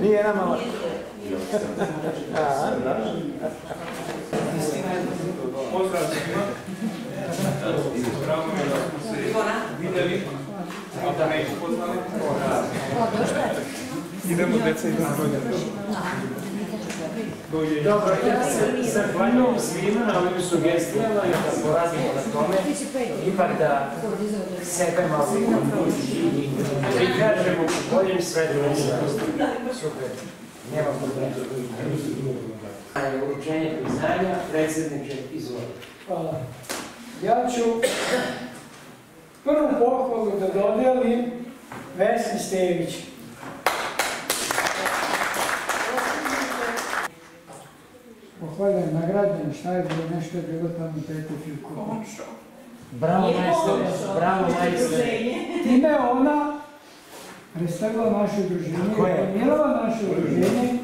Nije nama lako. Pozdrav svima. Je da smo se vidjeli. A da neću poznali. Idemo djeca, idemo Dobro, ja se zahvaljujem svima na ovim sugestijama i da poradimo na tome. Ipak da sebe malo i prikažemo u boljem svetlu. Super, nema problema. Uručenje priznanja, predsjedniče, izvolite. Hvala. Ja ću prvu pohvalu da dodijelim Vesni Stević. Pohvaljujem nagrađen Štajber, nešto je bilo tamo Peter Filković. Bravo majstore, bravo majstore. Time ona predstavila Tako je. formirala naše udruženje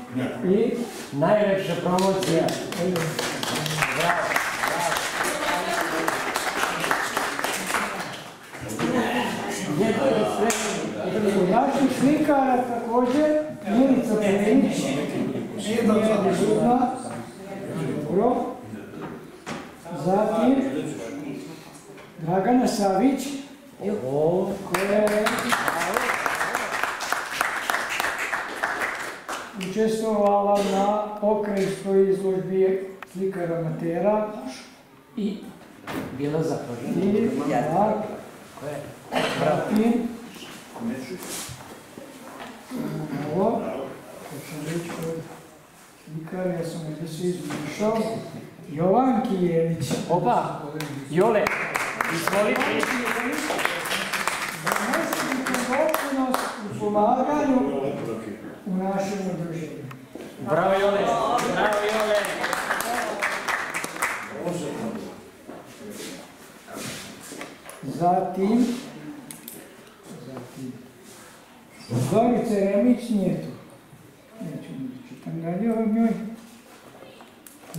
i Najlepša promocija. Bravo. Od naših slikara također Milica Perinić, nije dežurna, dobro. Zatim Dragana Savić, O, koja je učestvovala na pokrajinskoj izložbi slikara amatera i bila zapažena. i da? Zatim, ovo, sam već kod slikara, ja sam ovdje se izmišao, Jovan Kijelić. Opa, Jole, izvolite. Donositi doprinos u pomaganju u našem udruženju. Bravo Jole, bravo Jole. Zatim, zatim, Zorica Remić nije tu. Neću ni da čitam dalje o njoj.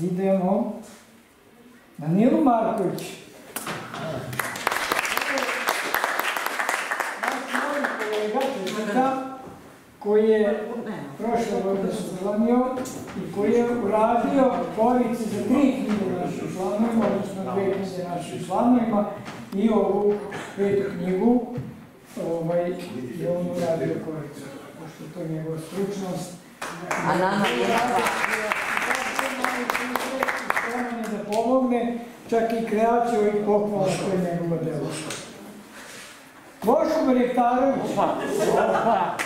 Idemo na Nilu Marković. Naš novi kolega, četvrta, koji je prošle godine sudjelovao i koji je uradio polici za tri knjige našim članovima, odnosno dve knjige našim članovima i ovu petu knjigu ovaj, je on uradio policu, pošto je to njegova stručnost. A nama je da pomogne, čak i kreaciju ovih pohvala koje je njegovo delo. Boško Berjektarović. Opa, opa.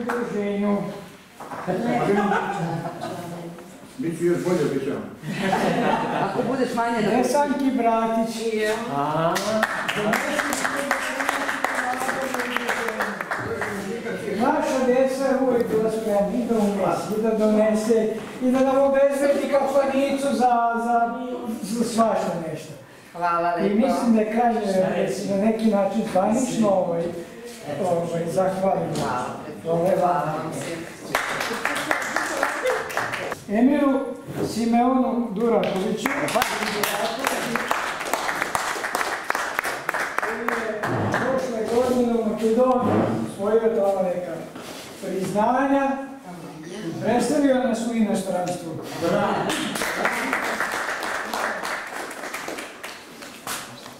udruženju. Biću još bolje običavam. Ako budeš manje da... Desanki Bratić. A, Naša djeca je uvijek bila spremna i da i donese, i da nam obezbedi kafanicu za, za, za svašta nešto. Hvala I lepo. mislim da se na neki način zvanično ovaj, ovaj, zahvalim. Ovaj, Hvala vam se. Emilu Simeonu je prošle godine u Makedoniji osvojio tamo neka priznanja i predstavio nas u inostranstvu.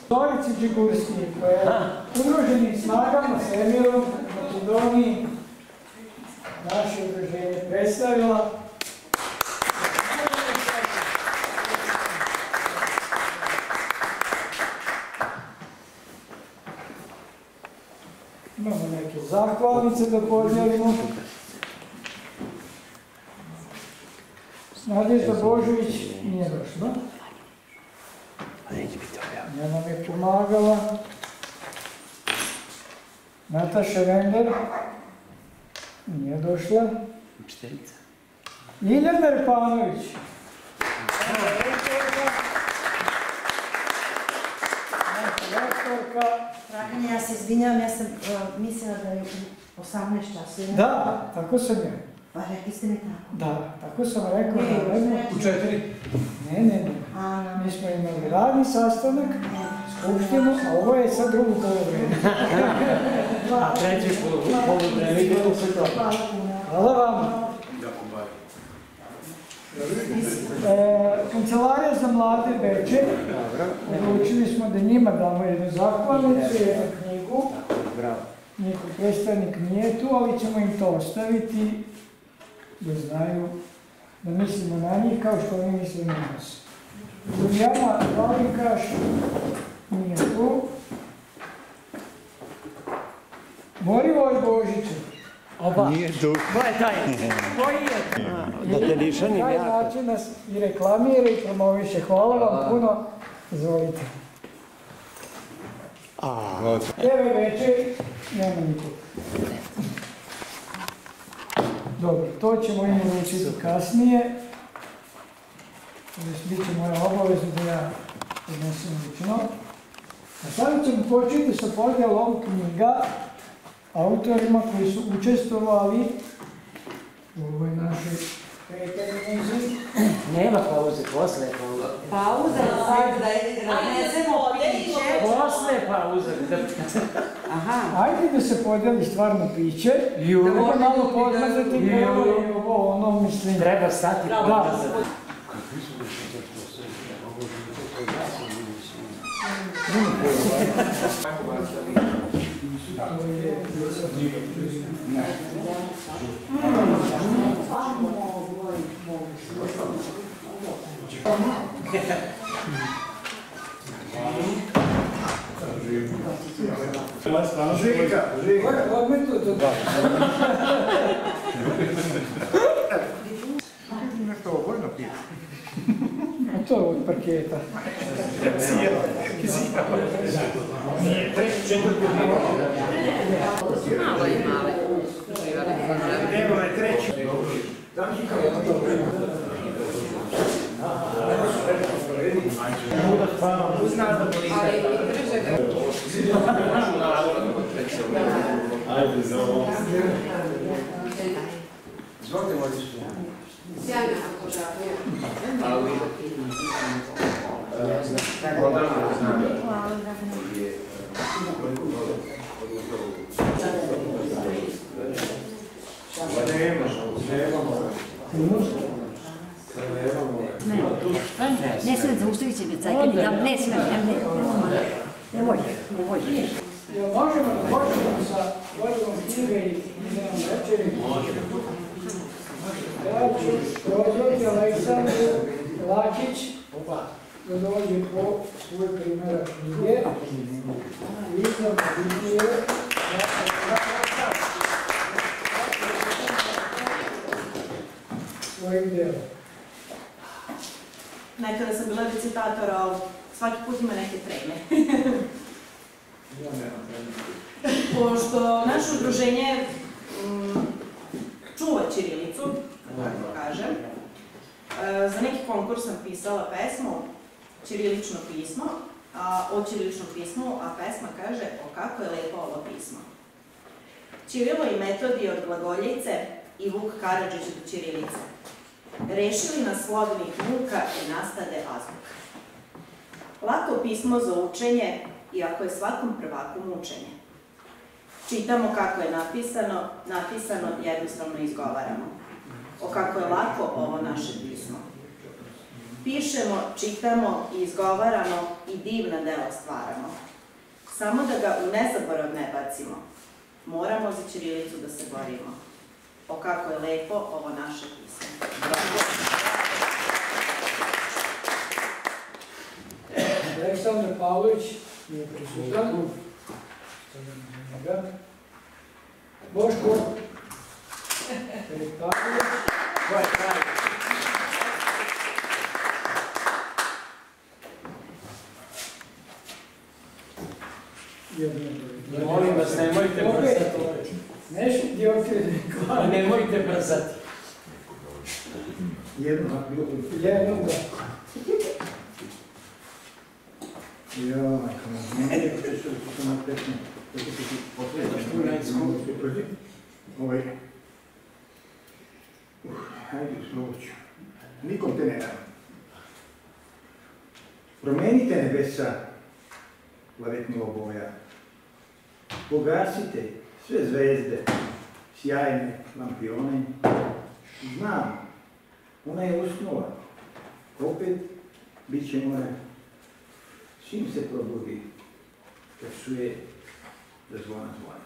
Zorici Đigurski, koja je udruženim snagama s u Makedoniji naše udruženje predstavila. Imamo neke zahvalnice da podijelimo. Nadježda Božović nije došla. Ja nam je pomagala. Nataša Render nije došla. učiteljica. Ljiljana Repanović. Dragana, ja se izvinjavam, ja sam uh, mislila da je u 18 časova. Da, tako sam ja. Pa rekli ste mi tako. Da, tako sam rekao. Ne, da, ne, u četiri. Ne, ne, ne. A, Mi smo imali radni sastanak skupštinu, a ovo je sad drugu polovreme. A treći polovreme, vidimo se to. Hvala vam. E, Kancelarija za mlade Beče, odlučili smo da njima damo jednu zahvalnicu, jednu knjigu. Njihov predstavnik nije tu, ali ćemo im to ostaviti da znaju da mislimo na njih kao što oni misle na nas. Julijana Valinkaš nije tu. Borivoj Božiće. Oba. Nije tu. Ko je taj? Koji je? Da te lišanim Na taj jako. način nas i reklamira i promoviše. Hvala vam puno. Izvolite. TV večer, nema nikog. Dobro, to ćemo im uručiti kasnije. Bit će moja obaveza da ja odnesem lično. A sada ćemo početi sa podjelom knjiga autorima koji su učestvovali u ovoj našoj. Nema pauze, posle je pauze. Pauza na sajtu da raznesemo piće. Posle pauze. Aha. Ajde da se podijeli stvarno piće, da može malo podmazati i ovo, ono, mislim. Treba stati Da. pauze. Žika, Žika. Odmah tu, tu. Nešto vojno pije. A to je od parketa. Malo i male. Evo je treći. Ne smem, zaustavit će me cajkanje, da ne smem, ne, ne, nemoj, nemoj. Jel možemo da počnemo sa podjelom knjige i idemo večeri? Ja ću prozvati Aleksandru Lakić da dođe po svoj primjerak knjige. I sam vidio svojim delom. Nekada sam bila recitator, ali svaki put ima neke treme. Pošto naše udruženje mm, čuva Ćirilicu, da tako kažem, e, za neki konkurs sam pisala pesmu, Ćirilično pismo, a o Ćiriličnom pismu, a pesma kaže o kako je lepo ovo pismo. Ćirilo i Metodi od glagoljice i Vuk Karadžić do Ćirilice. Rešili nas slovnih muka i nastade azbuka. Lako pismo za učenje, iako je svakom prvaku mučenje. Čitamo kako je napisano, napisano jednostavno izgovaramo. O kako je lako ovo naše pismo. Pišemo, čitamo i izgovaramo i divna dela stvaramo. Samo da ga u nezaborav ne bacimo. Moramo za ćirilicu da se borimo. O kako je lepo ovo naše pismo. Aleksandar Pavlović je prisutan. Boško Pavlović. Molim vas, nemojte brzati. Nešto ti otkrivi. Nemojte brzati. Jedno. Jednom da. Joj, ne je što su to na poslednji. Ovaj. Uh, hajde, slovo ću. Nikom te ne dam. Promenite nebesa plavetnih oboja. Pogasite sve zvezde, sjajne lampione. Znam, ona je usnula. Opet bit će mora. Čim se probudi, kad čuje da zvona zvona.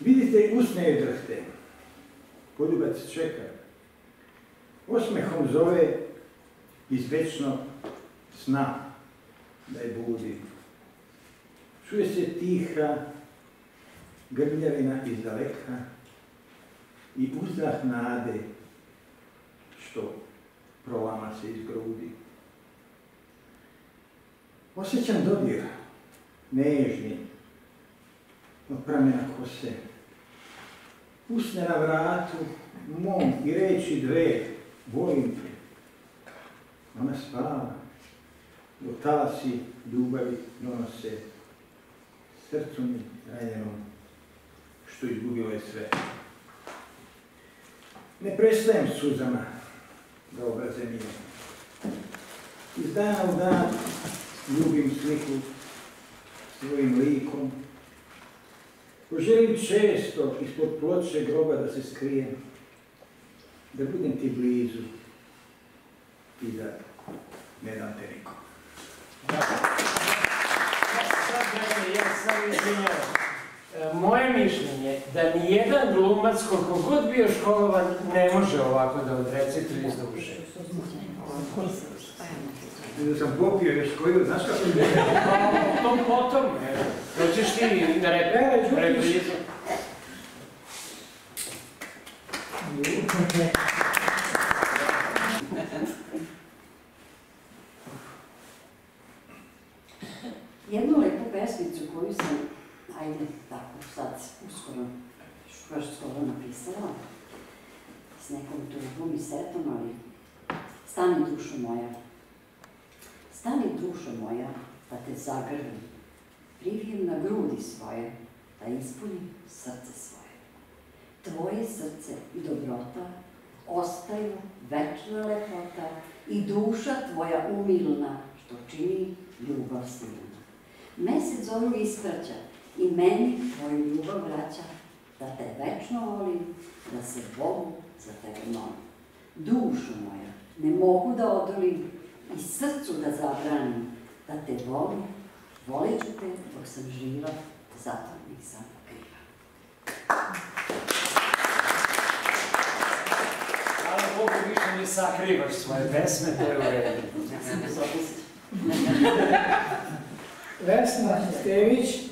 Vidite, usne je drhte. Poljubac čeka. Osmehom zove iz večnog sna da je budi. Čuje se tiha grmljavina iz daleka i uzdah nade što prolama se iz grudi. Osjećam dodir, nežni, od pramena kose. Usne na vratu mom i reći dve, volim te. Ona spava, do talasi ljubavi donose srcu mi ranjenom, što izgubilo je sve. Ne prestajem suzama da obraze mi Iz dana u dan ljubim sliku svojim likom. Poželim često ispod ploče groba da se skrijem, da budem ti blizu i da ne dam te nikom. Ja sam. E, Moje mišljenje da ni jedan glumac, koliko god bio školovan, ne može ovako da odrecituje iz duše. Da sam popio još koju, znaš kako je? To potom, e, hoćeš ti na E, Đukić. reprizu. Jednu lepu pesmicu koju sam, ajde, tako, sad, uskoro, baš skoro napisala, s nekom tužbom i setom, ali stani dušo moja, stani dušo moja, pa te zagrlim, privijem na grudi svoje, da ispunim srce svoje. Tvoje srce i dobrota ostaju večna lepota i duša tvoja umilna, što čini ljubav silna. Mesec zoru ispraća i meni tvoju ljubav vraća, da te večno volim, da se Bogu za tebe molim. Dušo moja, ne mogu da odolim i srcu da zabranim, da te volim, volit ću te dok sam živa, zato nisam kriva. Hvala Bogu, više ne sakrivaš svoje pesme, to je u redu. Vesna Stević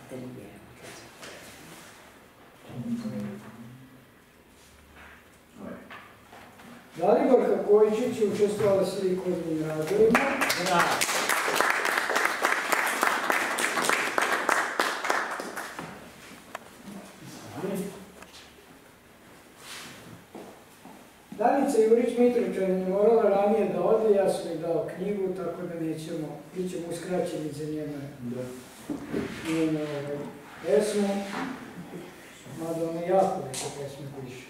Daliborka Kojičić je učestvovala s likovnim radovima. Danica Jurić Mitrovićan je morala ranije da ode, ja sam joj dao knjigu, tako da nećemo, bit ćemo uskraćeni za njenu, njenu ovaj, pesmu, mada ona jako neke pesme piše.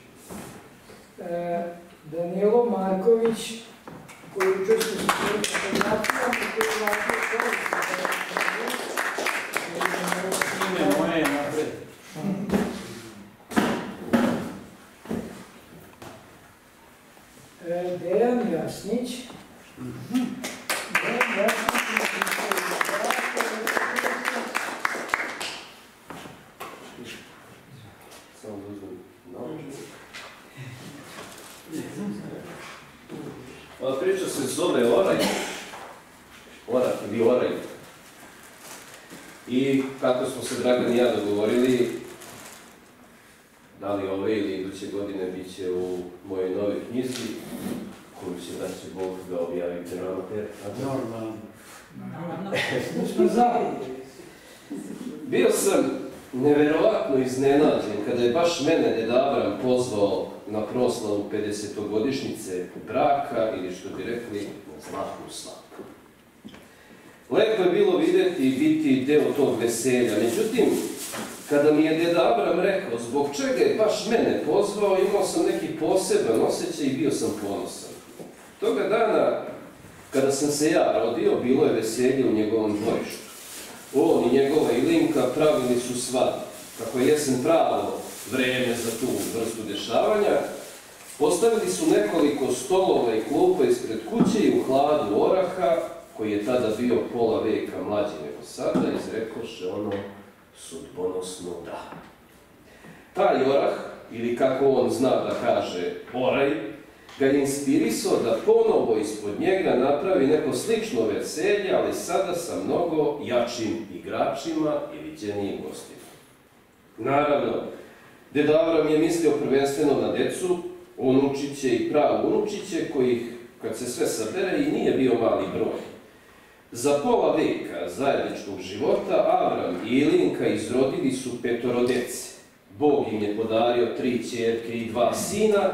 E, Danilo Marković, koji učestvuje sa svojim fotografijama, koji je radio Ime moje je napred. E, Dejan Jasnić. Dejan Jasnić je napisao Samo da uzmem naočare. Ova priča se zove Oraj. Orak ili Oraj. I kako smo se Dragan i ja dogovorili, da li ove ili iduće godine bit će u mojoj novoj knjizi, koju će da će Bog da objavi prema ter. Normalno. Bio sam neverovatno iznenađen kada je baš mene Ded Avram pozvao na proslavu 50-godišnjice braka ili što bi rekli na zlatnu slavu. Lepo je bilo vidjeti i biti deo tog veselja, međutim, kada mi je Ded Avram rekao zbog čega je baš mene pozvao, imao sam neki poseban osjećaj i bio sam ponosan. Toga dana, kada sam se ja rodio, bilo je veselje u njegovom dvorištu. On i njegova Ilinka pravili su svadbu. Kako je jesen pravo vreme za tu vrstu dešavanja, postavili su nekoliko stolova i klupa ispred kuće i u hladu oraha, koji je tada bio pola veka mlađi nego sada, izrekoše ono sudbonosno da. Taj orah, ili kako on zna da kaže oraj, ga je inspirisao da ponovo ispod njega napravi neko slično veselje, ali sada sa mnogo jačim igračima i viđenijim gostima. Naravno, Ded Avram je mislio prvenstveno na decu, unučiće i prav unučiće, kojih, kad se sve sabere, i nije bio mali broj. Za pola veka zajedničkog života Avram i Ilinka izrodili su petoro djece. Bog im je podario tri ćerke i dva sina,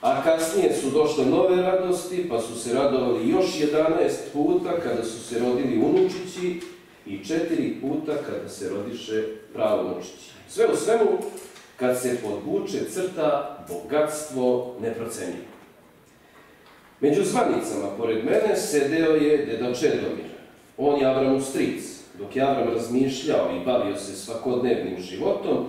a kasnije su došle nove radosti, pa su se radovali još 11 puta kada su se rodili unučići i četiri puta kada se rodiše pravunučići. Sve u svemu, kad se podvuče crta, bogatstvo neprocenjivo. Među zvanicama, pored mene, sedeo je deda Čedomir. On je Avramu stric. Dok je Avram razmišljao i bavio se svakodnevnim životom,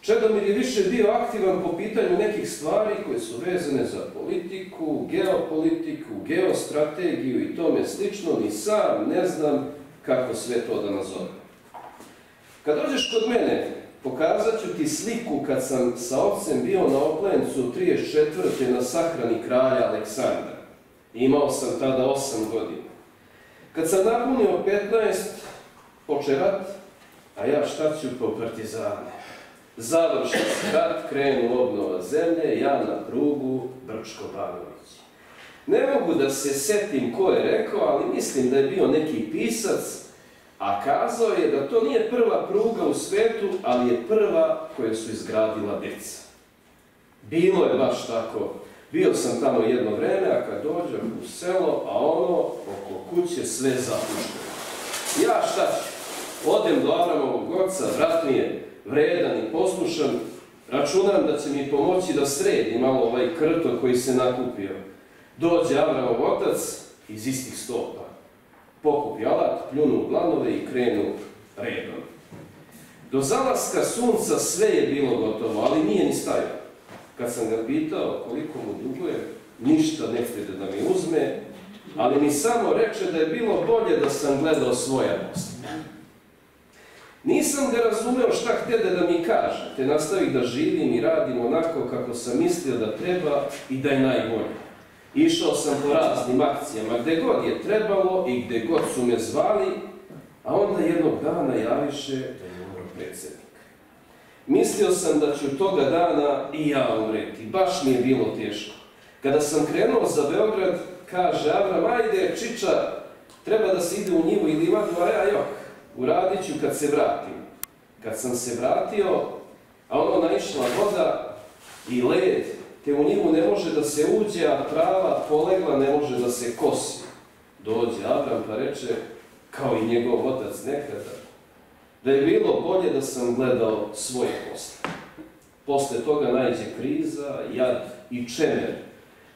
Čedomir je više bio aktivan po pitanju nekih stvari koje su vezane za politiku, geopolitiku, geostrategiju i tome slično, ni sam ne znam kako sve to da nazovem. Kad dođeš kod mene, pokazat ću ti sliku kad sam sa ocem bio na Oplencu 34. na sahrani kralja Aleksandra. Imao sam tada 8 godina. Kad sam napunio 15, poče rat, a ja šta ću po partizane. Završi se rat, krenu obnova zemlje, ja na prugu Brčko Banović. Ne mogu da se setim ko je rekao, ali mislim da je bio neki pisac, a kazao je da to nije prva pruga u svetu, ali je prva koju su izgradila djeca. Bilo je baš tako. Bio sam tamo jedno vreme, a kad dođem u selo, a ono oko kuće sve zapušteno. Ja šta ću? Odem do Avramovog oca, brat mi je vredan i poslušan, računam da će mi pomoći da sredi malo ovaj krto koji se nakupio. Dođe Avramov otac iz istih stopa. Pokupi alat, pljunu u glanove i krenu redom. Do zalaska sunca sve je bilo gotovo, ali nije ni stajao. Kad sam ga pitao koliko mu duguje, ništa ne htjede da mi uzme, ali mi samo reče da je bilo bolje da sam gledao svoja posla. Nisam ga razumeo šta htjede da mi kaže, te nastavih da živim i radim onako kako sam mislio da treba i da je najbolje. Išao sam po raznim akcijama, gdje god je trebalo i gdje god su me zvali, a onda jednog dana javiše da je umro predsjednik. Mislio sam da ću toga dana i ja umreti, baš mi je bilo teško. Kada sam krenuo za Beograd, kaže Avram, ajde, Čiča, treba da se ide u njivu i livadu, a ja jok, uradit ću kad se vratim. Kad sam se vratio, a ono naišla voda i led, te u njivu ne može da se uđe, a trava polegla ne može da se kosi. Dođe Avram pa reče, kao i njegov otac nekada, da je bilo bolje da sam gledao svoje posle. Posle toga najđe kriza, jad i čemer.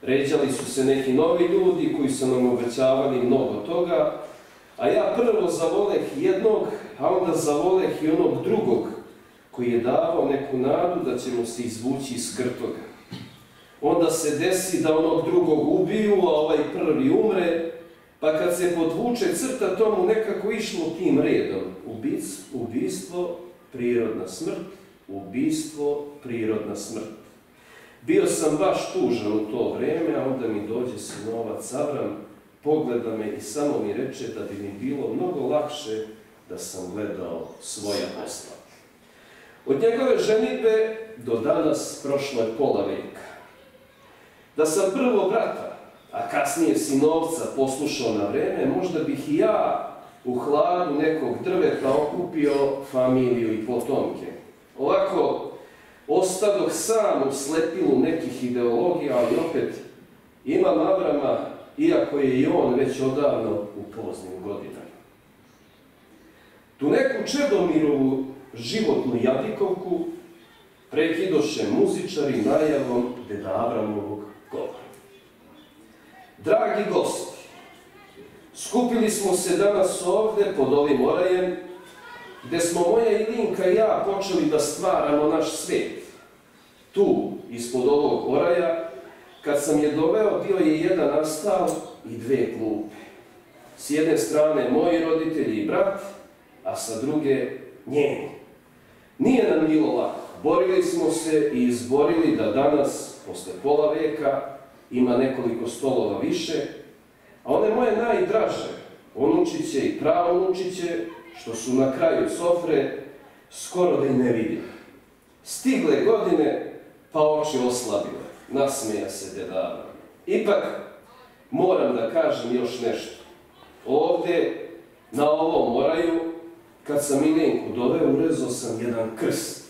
Ređali su se neki novi ljudi koji su nam obećavali mnogo toga, a ja prvo zavoleh jednog, a onda zavoleh i onog drugog koji je davao neku nadu da ćemo se izvući iz krtoga. Onda se desi da onog drugog ubiju, a ovaj prvi umre, pa kad se podvuče crta, tomu nekako išlo tim redom. Ubijstvo, prirodna smrt, ubijstvo, prirodna smrt. Bio sam baš tužan u to vrijeme, a onda mi dođe sinovac Avram, pogleda me i samo mi reče da bi mi bilo mnogo lakše da sam gledao svoja posla. Od njegove ženitbe do danas prošlo je pola veka. Da sam prvo brata a kasnije sinovca poslušao na vreme, možda bih i ja u hladu nekog drveta okupio familiju i potomke. Ovako, ostadoh sam u slepilu nekih ideologija, ali opet imam Avrama, iako je i on već odavno u poznim godinama. Tu neku Čedomirovu životnu jadikovku prekidoše muzičari najavom Deda Avramovog govora. Dragi gosti, skupili smo se danas ovdje pod ovim orajem, gdje smo moja Ilinka i ja počeli da stvaramo naš svijet. Tu, ispod ovog oraja, kad sam je doveo, bio je jedan astal i dve klupe. S jedne strane moji roditelji i brat, a sa druge njeni. Nije nam bilo lako. Borili smo se i izborili da danas, posle pola veka, ima nekoliko stolova više, a one moje najdraže, unučiće i pravnučiće, što su na kraju sofre, skoro da i ne vidim. Stigle godine, pa oči oslabile. Nasmija se dedava. Ipak, moram da kažem još nešto. Ovdje, na ovom moraju, kad sam Milinku doveo, urezao sam jedan krst.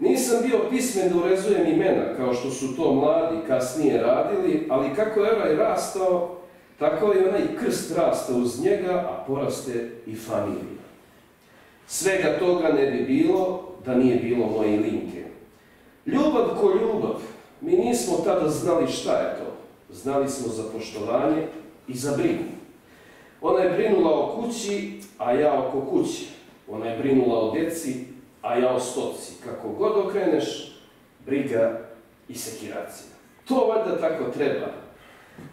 Nisam bio pismen da urezujem imena, kao što su to mladi kasnije radili, ali kako je ovaj rastao, tako je onaj krst rastao uz njega, a poraste i familija. Svega toga ne bi bilo da nije bilo moje linke. Ljubav ko ljubav, mi nismo tada znali šta je to. Znali smo za poštovanje i za brigu. Ona je brinula o kući, a ja oko kući. Ona je brinula o djeci, a ja o stoci. Kako god okreneš, briga i sekiracija. To valjda tako treba.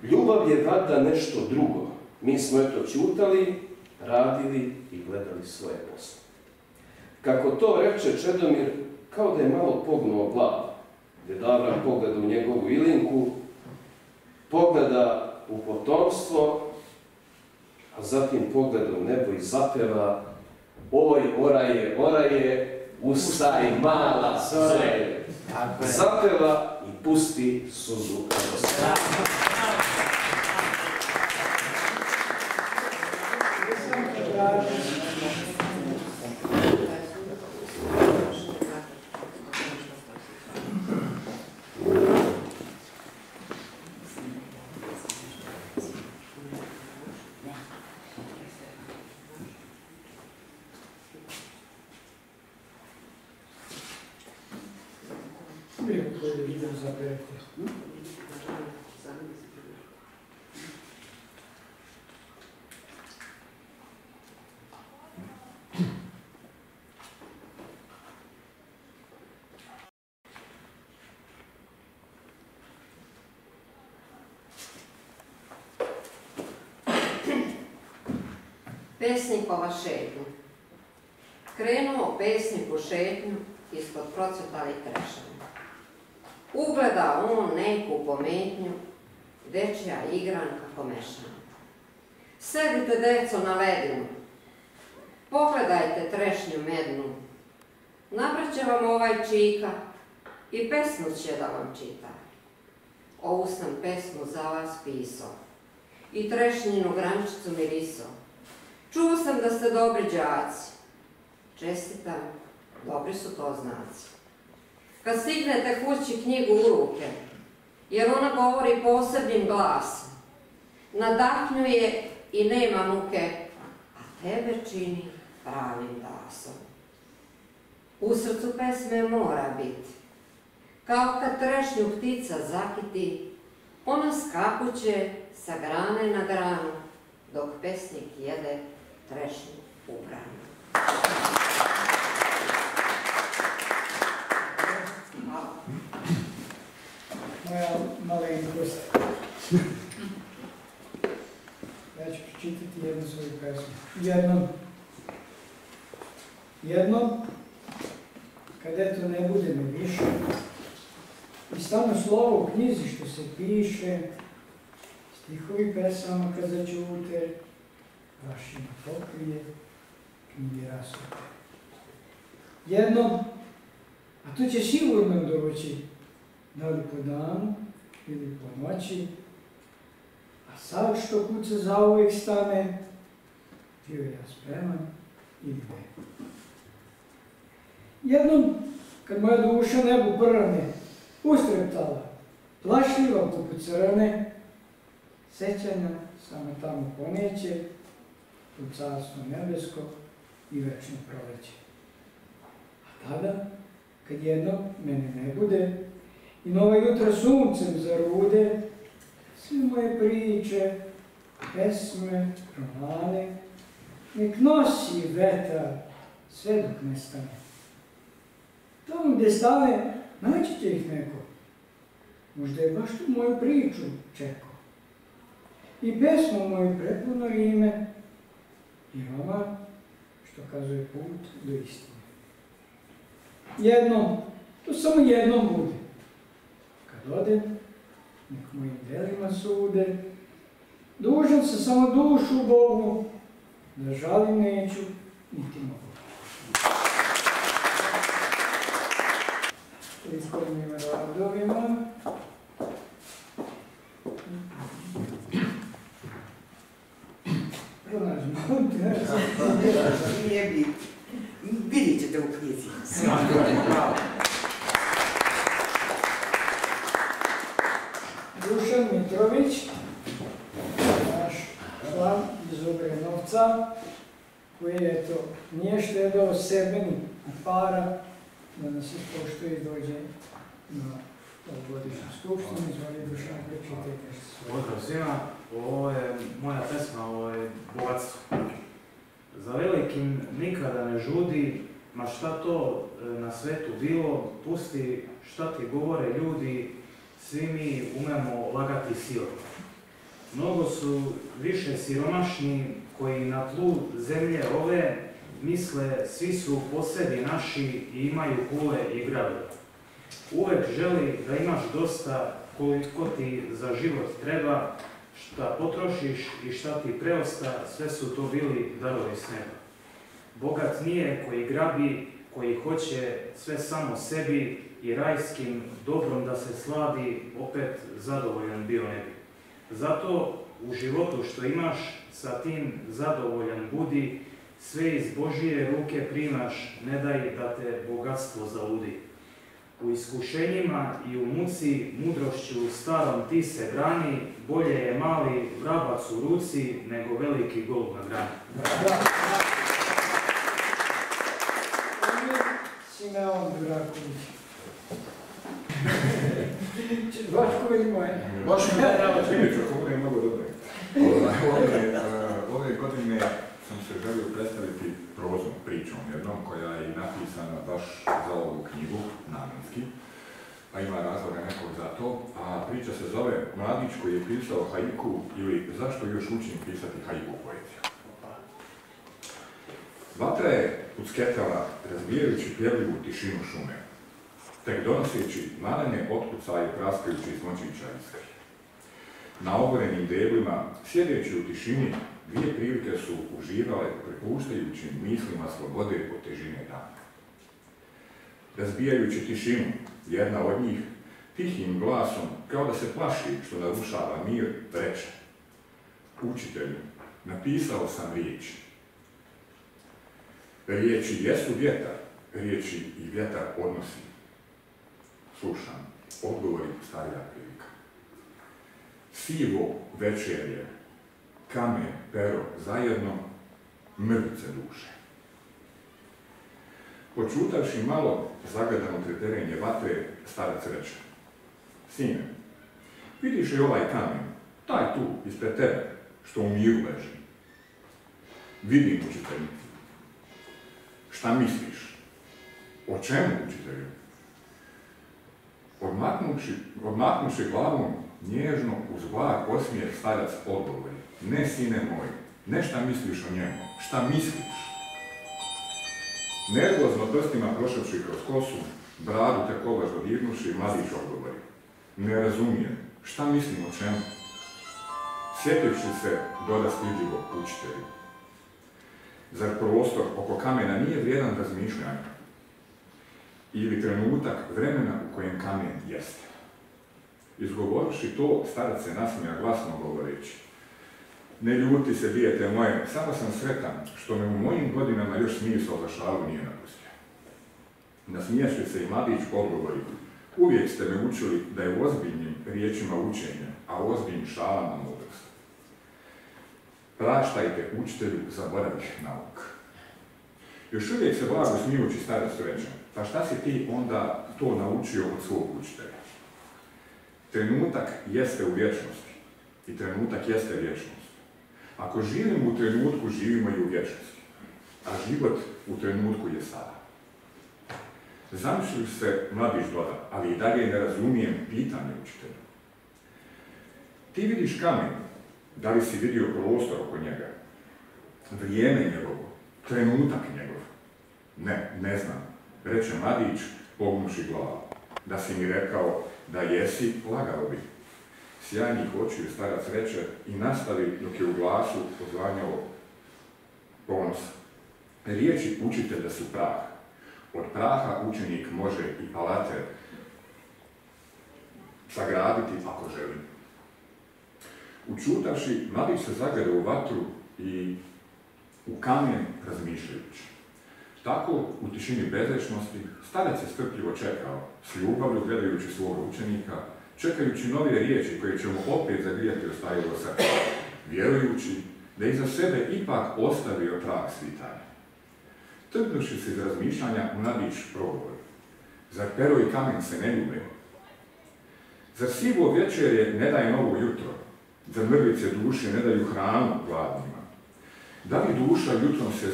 Ljubav je valjda nešto drugo. Mi smo eto čutali, radili i gledali svoje posle. Kako to reče Čedomir, kao da je malo pognuo glavu. Deda pogleda u njegovu ilinku, pogleda u potomstvo, a zatim pogleda u nebo i zapeva Oj, oraje, oraje, ustaj mala zore. Zapeva i pusti suzu Bio koji je vidio za preko. Pesnikova šetnja. Krenuo pesnik u šetnju ispod procvetali trešanja. Ugleda on neku pometnju, dečja igranka pomešana. Sedite, deco, na ledinu, pogledajte trešnju mednu, nabraće vam ovaj čika i pesmu će da vam čita. Ovu sam pesmu za vas pisao i trešnjinu grančicu mirisao. Čuo sam da ste dobri đaci. Čestitam, dobri su to znaci. Kad stignete kući knjigu u ruke, jer ona govori posebnim glasom, nadahnjuje i nema muke, a tebe čini pravim glasom. U srcu pesme mora biti, kao kad trešnju ptica zakiti, ona skakuće sa grane na granu, dok pesnik jede trešnju u branu. Moja malenkost. Ja ću pročitati jednu svoju pesmu. Jednom, jednom, kad eto ne bude me više, i stano slovo u knjizi što se piše, stihovi pesama kad začute, vašima pokrije, knjige rasute. Jednom, a to će sigurno doći, da li po danu ili po noći, A sad što kuca zauvijek stane, bio ja spreman i ide. Jednom, kad moja duša nebu brane, ustreptala, plašljiva poput crne, sećanja samo tamo poneće, u carstvo nebesko i večno proleće. A tada, kad jedno mene ne bude, i nova jutra suncem zarude, sve moje priče, pesme, romane, nek nosi vetar sve dok ne stane. Tamo gdje stane, naći će ih neko. Možda je baš tu moju priču čekao. I pesmu moju prepuno ime i roman što kazuje put do istine. Jednom, to samo jednom bude. Kad odem, nek mojim delima sude, dužan sam samo dušu Bogu, da žalim neću, niti mogu. Ispravnim radovima. Nije bit. Vidjet ćete u knjizi. Dušan Mitrović, naš član iz Obrenovca, koji eto, nije štedao sebe ni para da nas ispoštuje i dođe na ovogodišnju skupštinu. Izvoli Dušan, svoje. Pozdrav svima, ovo je moja pesma, ovo je bogatstvo. Za velikim nikada ne žudi, ma šta to e, na svetu bilo, pusti šta ti govore ljudi, svi mi umemo lagati silom. Mnogo su više siromašni koji na tlu zemlje ove misle svi su posedi naši i imaju kule i gradove. Uvek želi da imaš dosta koliko ti za život treba, šta potrošiš i šta ti preosta, sve su to bili darovi s neba. Bogat nije koji grabi, koji hoće sve samo sebi i rajskim dobrom da se sladi, opet zadovoljan bio ne bi. Zato u životu što imaš, sa tim zadovoljan budi, sve iz Božije ruke primaš, ne daj da te bogatstvo zaudi. U iskušenjima i u muci, mudrošću starom ti se brani, bolje je mali vrabac u ruci, nego veliki gol na grani. Simeon Duraković. Vaško mi je. Mnogo dobro. Ove, e, ove godine sam se želio predstaviti prozom, pričom jednom koja je napisana baš za ovu knjigu, namjenski, a ima razloga nekog za to, a priča se zove Mladić koji je pisao haiku ili Zašto još učim pisati haiku poeziju. Vatra je ucketala, razbijajući pjevljivu tišinu šume, tek donoseći malene otkucaje praskajući iz iskri. Na ogorenim deblima, sjedeći u tišini, dvije prilike su uživale prepuštajući mislima slobode od težine dana. Razbijajući tišinu, jedna od njih, tihim glasom, kao da se plaši što narušava mir, reče. Učitelju, napisao sam riječi. Riječi jesu vjetar, riječi i vjetar odnosi. Slušam, odgovori starija prilika. Sivo večerje, kamen, pero, zajedno, mrvice duše. Počutavši malo zagledano treterenje vatre, starac reče. Sine, vidiš li ovaj kamen, taj tu, ispred tebe, što u miru leži? Vidim, učitelju. Šta misliš? O čemu, učitelju? Odmaknuši, odmaknuši glavom, nježno uz blag osmijeh starac odgovori. Ne, sine moj, ne šta misliš o njemu, šta misliš? Nervozno prstima prošavši kroz kosu, bradu te kovaš dodirnuši, mladić odgovori. Ne razumijem, šta mislim o čemu? Sjetivši se, doda stidljivo učitelju. Zar prostor oko kamena nije vrijedan razmišljanja? Ili trenutak vremena u kojem kamen jeste? Izgovorivši to, starac se nasmija glasno govoreći. Ne ljuti se, dijete moje, samo sam sretan što me u mojim godinama još smisao za šalu nije napustio. Nasmiješi se i mladić odgovori. Uvijek ste me učili da je u ozbiljnim riječima učenja, a u ozbiljnim šalama mudrost. Praštajte učitelju zaboravih nauk. Još uvijek se blago smijući starac reče, pa šta si ti onda to naučio od svog učitelja? Trenutak jeste u vječnosti i trenutak jeste vječnost. Ako živimo u trenutku, živimo i u vječnosti. A život u trenutku je sada. Zamišlju se mladić doda, ali i dalje ne razumijem pitanje učitelja. Ti vidiš kamen, da li si vidio prostor oko njega? Vrijeme njegovo, trenutak njegov. Ne, ne znam, reče mladić, pognuši glavu. Da si mi rekao da jesi, lagao bi. Sjajnih očiju starac reče i nastavi dok je u glasu pozvanjao ponos. Riječi učitelja su prah. Od praha učenik može i palate sagraditi ako želi. Učutaši, mladić se zagleda u vatru i u kamen razmišljajući. Tako, u tišini bezrečnosti, starac je strpljivo čekao, s ljubavlju gledajući svoga učenika, čekajući nove riječi koje će mu opet zagrijati ostajilo srce, vjerujući da iza sebe ipak ostavio trag svitanja. Trpnuši se iz razmišljanja, mladić progovor. Zar pero i kamen se ne ljube? Zar sivo večerje ne daje novo jutro? Zar mrvice duše ne daju hranu gladnima? Da li duša jutrom se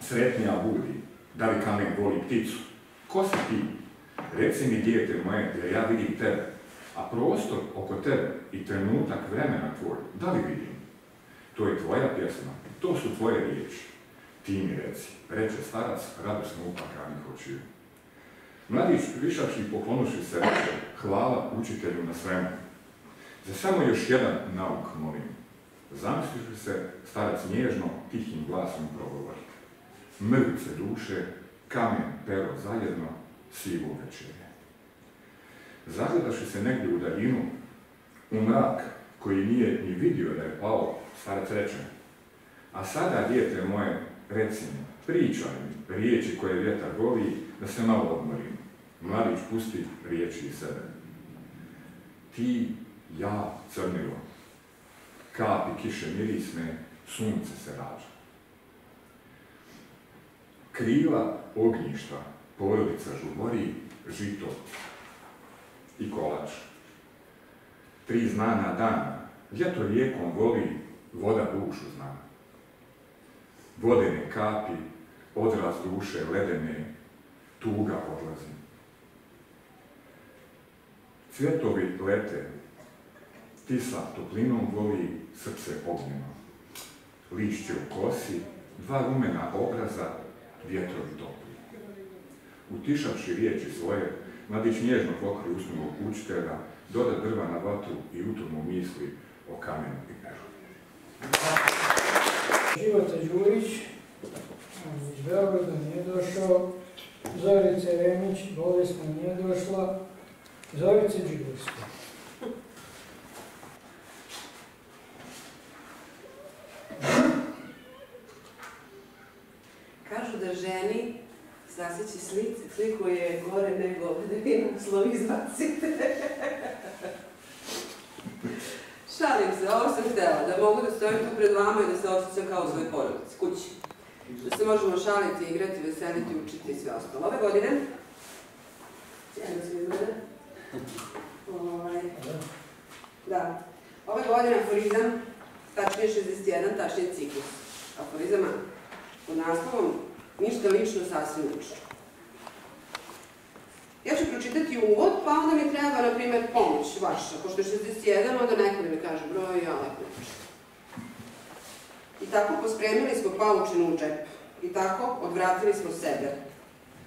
sretnija budi? Da li kamen voli pticu? Ko si ti? Reci mi, dijete moje, jer ja vidim tebe, a prostor oko tebe i trenutak vremena tvoj, da li vidim? To je tvoja pjesma, to su tvoje riječi. Ti mi reci, reče starac, radosno upakanih očiju. Mladić, višavši poklonuši se, reče, hvala učitelju na svemu. Za samo još jedan nauk, molim. Zamisliš se, starac nježno, tihim glasom progovori. Mrvice duše, kamen, pero zajedno, sivo večerje. Zagledaši se negdje u daljinu, u mrak, koji nije ni vidio da je pao, starac reče, a sada, dijete moje, reci mi, pričaj mi riječi koje vjetar voli, da se malo odmorim. Mladić pusti riječi iz sebe. Ti, ja, crnilo, kapi kiše mirisne, sunce se rađa. Krila ognjišta, porodica žubori, žito i kolač. Tri znana dana, ljeto rijekom voli, voda dušu zna. Vodene kapi, odraz duše ledene, tuga odlazi. Cvjetovi lete, tisa toplinom voli, srce ognjeno. Lišće u kosi, dva rumena obraza, vjetrovi topli. Utišavši riječi svoje, mladić nježno pokri usnog učitelja, doda drva na vatru i utomu misli o kamenu i peru. Života Đurić, iz Beograda nije došao, Zorica Remić, bolesna nije došla, Zorica Đigurska. Zaseći slici, sliku je gore nego da vi naslov izbacite. Šalim se, ovo sam htjela, da mogu da stojim tu pred vama i da se osjećam kao u svojoj porodici, kući. Da se možemo šaliti, igrati, veseliti, učiti i sve ostalo. Ove godine, cijena se izgleda. Ovaj, Da. Ove godine aforizam, tačnije 61, tačnije ciklus. Aforizama pod naslovom Ništa lično, sasvim lično. Ja ću pročitati uvod, pa onda mi treba, na primjer, pomoć vaša. Pošto je 61, onda neko da mi kaže broj, ja lepo. I tako pospremili smo paučinu u džep. I tako odvratili smo sebe.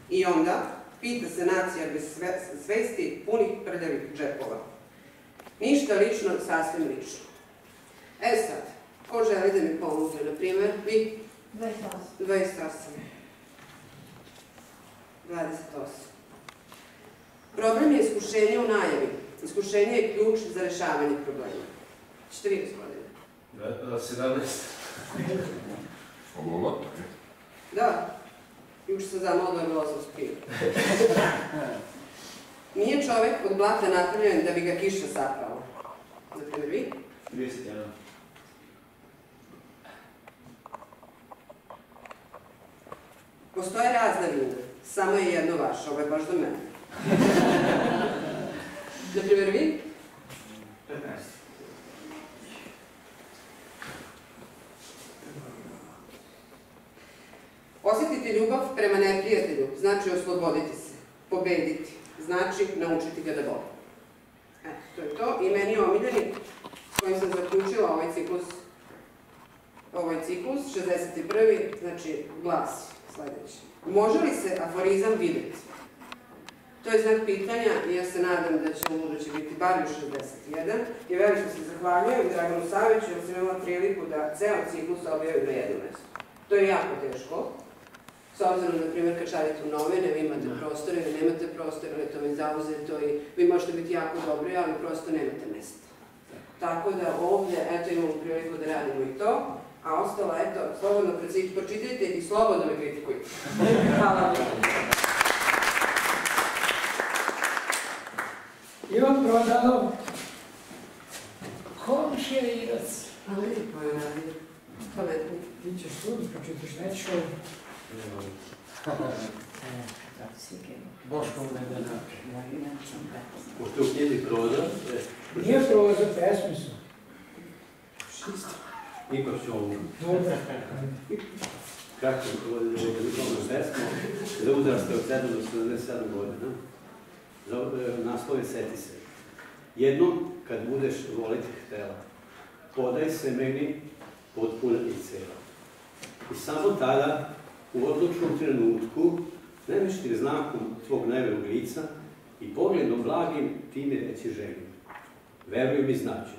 I onda, pita se nacija bez sve, svesti punih prljavih džepova. Ništa lično, sasvim lično. E sad, ko želi da mi pomogne, na primjer, vi? 28. 28. 28. Problem je iskušenje u najavi. Iskušenje je ključ za rešavanje problema. Čete vi, gospodine? 17. Ovo? Da. Juče sam zamala da je za. Nije čovjek od blata napravljen da bi ga kiša saprala. Primjer vi? 31. Postoje razne vina, samo je jedno vaše, ovo je baš za mene. Na primjer vi? 15. Osjetiti ljubav prema neprijatelju znači osloboditi se, pobediti, znači naučiti ga da voli. Eto, to je to. I meni je omiljeni s kojim sam zaključila ovaj ciklus, ovaj ciklus, 61. znači glas sljedeći. Može li se aforizam vidjeti? To je znak pitanja i ja se nadam da će u budući biti bar u 61. I veliko se zahvaljujem Draganu Saviću jer sam imala priliku da ceo ciklus objavim na jednom mjestu. To je jako teško. S obzirom, na primjer, kad šaljete u novine, vi imate prostore, vi nemate prostore, ali to mi zauzeto i vi možete biti jako dobri, ali prosto nemate mjesta. Tako da ovdje, eto, imamo priliku da radimo i to, a ostalo, eto, slobodno proci- pročitajte i slobodno me kritikujte. Hvala vam. Ivan Prodanov, komšijerac. A lijepo je radio. Pametni. Ti ćeš tu, pročitaš, ovdje. Boško ne da Pošto je u knjizi proza, Nije proza, pesmi su. Ću ovu Dobro. kratko likovnu pesmu za uzraste od 7 do 77 godina. E, naslov je Seti se. Jednom kad budeš voliti htela, podaj se meni potpuna i cela. I samo tada, u odlučnom trenutku, nemeštim znakom tvog najveljeg lica i pogledom blagim ti mi reći želim. Veruj mi znači.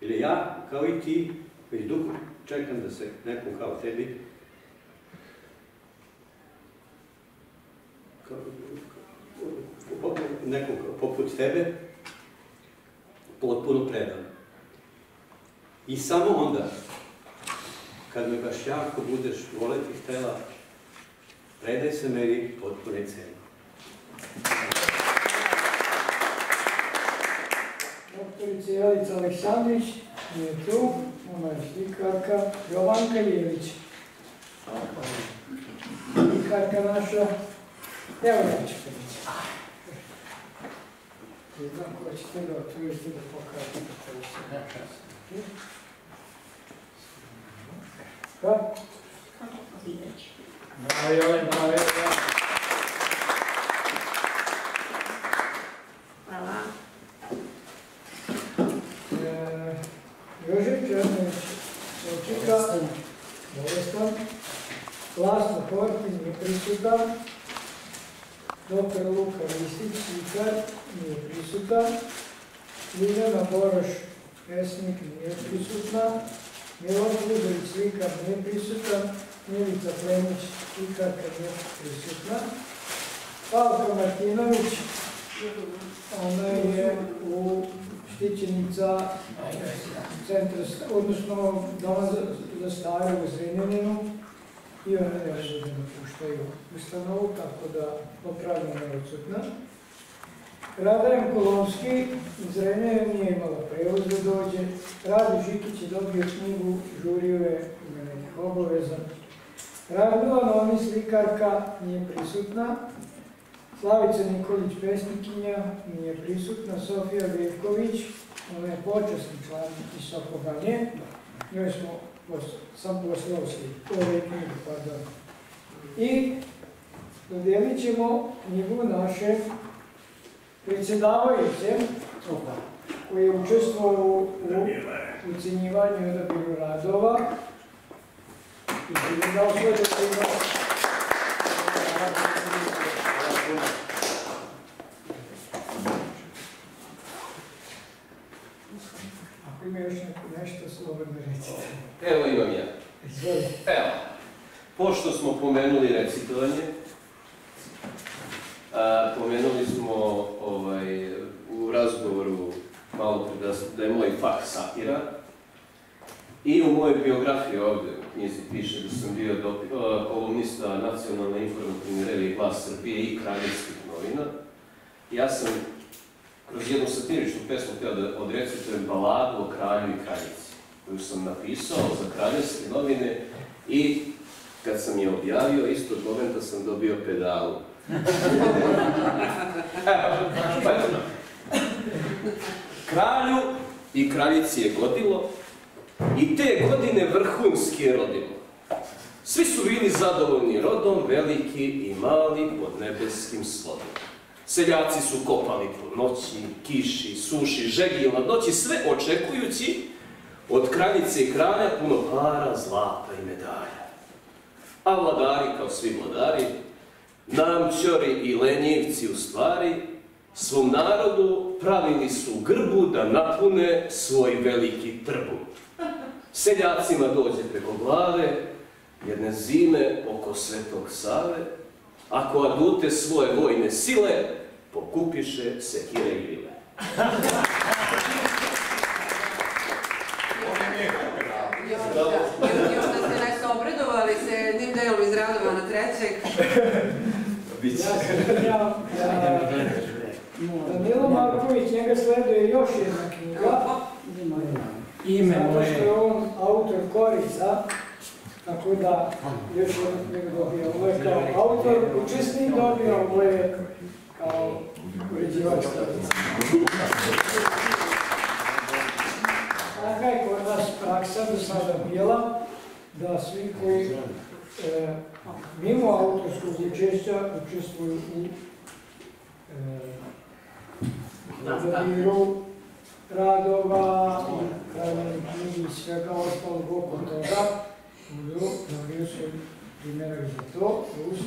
Jer ja, kao i ti, već dugo čekam da se nekom kao tebi nekom poput tebe potpuno predam. I samo onda, kad me baš jako budeš voleti htela, predaj se meni potpune cene. Doktorica Jelica Aleksandrić, nije tu, ona je slikarka, Jovanka Ljević. Slikarka naša, evo ja ću te reći. Ne znam ko ćete da otvorite da pokažete koji se Kako? Bravo, Jelen, bravo, Jelen. Hvala. E, Jožef Černović, Sočika, bolestan. Lasno Hortin nije prisutan. Doktor Luka Listić, slikar, nije prisutan. Ljiljana Boroš, pesnik, nije prisutna. Miloš Budović, slikar, nije prisutan. Milica Plemić, slikarka, nije prisutna. Pavka Martinović, ona je u štićenica centra, odnosno doma za, stare u i ona ne može da napuštaju ustanovu, tako da popravljamo je odsutna. Radajem Kolomski iz Zrenjanina nije imala prevoz da dođe. Radi Žikić je dobio knjigu, žurio je ima nekih obaveza. Radmila Novi slikarka nije prisutna. Slavica Nikolić, pesnikinja, nije prisutna. Sofija Vivković, ona je počasni član iz Sokobanje. Njoj smo, sam ove knjige, pardon. I dodijelit ćemo knjigu naše predsjedavajuće, koji je učestvovao u u ocjenjivanju i odabiru radova. I koji je dao svoje doprinos. Ako ima još nešto, slobodno recite. Evo imam ja. Evo, pošto smo pomenuli recitovanje, a, pomenuli smo ovaj, u razgovoru malo prije da, da je moj fak satira, I u mojoj biografiji ovdje u knjizi piše da sam bio uh, kolumnista nacionalne informativne revije Glas Srbije i kraljevskih novina. Ja sam kroz jednu satiričnu pesmu htio da odrecitujem baladu o kralju i kraljici, koju sam napisao za kraljevske novine i kad sam je objavio, istog momenta sam dobio pedalu. Kralju i kraljici je godilo i te godine vrhunski je rodilo. Svi su bili zadovoljni rodom, veliki i mali pod nebeskim slodom. Seljaci su kopali po noći, kiši, suši, žegi ili noći, sve očekujući od kraljice i kralja puno para, zlata i medalja. A vladari, kao svi vladari, namćori i lenjivci u stvari, svom narodu pravili su grbu da napune svoj veliki trbu. Seljacima dođe preko glave, jedne zime oko Svetog Save, ako adute svoje vojne sile, pokupiše sekire i vile. Ste nas obradovali se jednim delom iz Radovana trećeg. Biće. Ja sam ja, Danilo Marković, njega sleduje još jedna knjiga. Ime Zato moje. što je on autor Korica, tako da još knjigu dobio. Ovo je kao autor učesnik dobio, ovo je kao uređivač Korica. Taka je kod nas praksa do sada bila, da svi koji e, mimo autorskog učešća učestvuju u e, odabiru radova, knjigi i svega ostalog oko toga, dobiju se primjerak za to, plus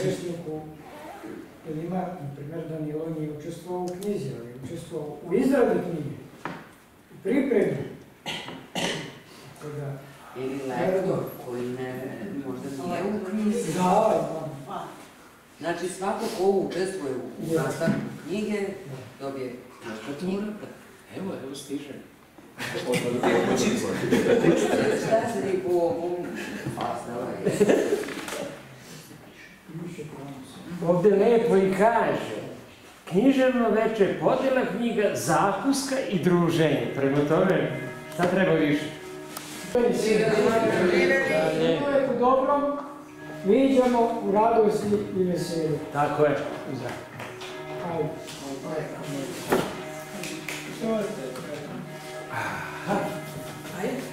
učesniku jer ima, na primjer, Danilo nije učestvovao u knjizi, ali je učestvovao u izradi knjige, u pripremi. Tako da, Ili lektor koji ne, možda nije u knjizi. da, imam. Znači svako ko učestvuje u nastavku knjige dobije knjigu. Evo, evo stiže. Se po je? Ovdje lepo i kaže, književno veče, podjela knjiga, zakuska i druženje. Prema tome, šta treba više? Uvijek u dobrom, viđamo u radosti i veselju. Tako je. Ajde. はい。